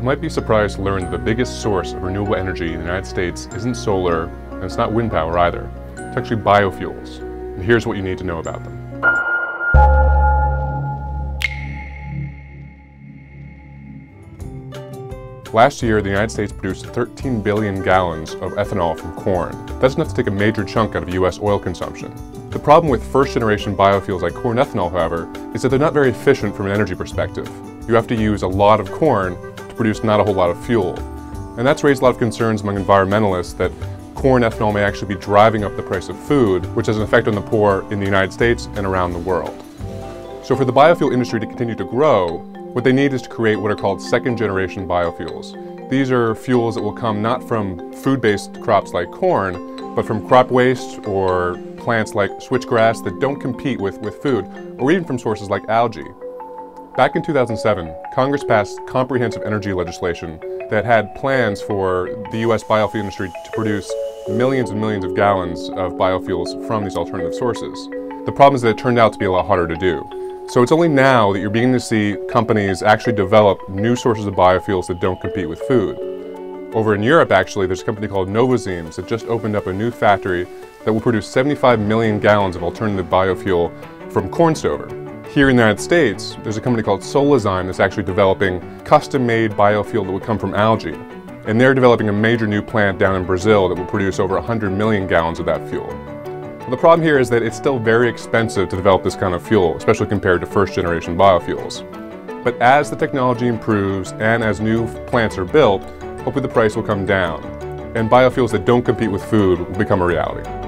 You might be surprised to learn that the biggest source of renewable energy in the United States isn't solar, and it's not wind power either. It's actually biofuels. And here's what you need to know about them. Last year, the United States produced 13 billion gallons of ethanol from corn. That's enough to take a major chunk out of U.S. oil consumption. The problem with first-generation biofuels like corn ethanol, however, is that they're not very efficient from an energy perspective. You have to use a lot of corn produce not a whole lot of fuel. And that's raised a lot of concerns among environmentalists that corn ethanol may actually be driving up the price of food, which has an effect on the poor in the United States and around the world. So for the biofuel industry to continue to grow, what they need is to create what are called second generation biofuels. These are fuels that will come not from food-based crops like corn, but from crop waste or plants like switchgrass that don't compete with, with food, or even from sources like algae. Back in 2007, Congress passed comprehensive energy legislation that had plans for the U.S. biofuel industry to produce millions and millions of gallons of biofuels from these alternative sources. The problem is that it turned out to be a lot harder to do. So it's only now that you're beginning to see companies actually develop new sources of biofuels that don't compete with food. Over in Europe, actually, there's a company called Novozymes that just opened up a new factory that will produce 75 million gallons of alternative biofuel from corn stover. Here in the United States, there's a company called Solazyme that's actually developing custom-made biofuel that would come from algae. And they're developing a major new plant down in Brazil that will produce over 100 million gallons of that fuel. The problem here is that it's still very expensive to develop this kind of fuel, especially compared to first generation biofuels. But as the technology improves and as new plants are built, hopefully the price will come down and biofuels that don't compete with food will become a reality.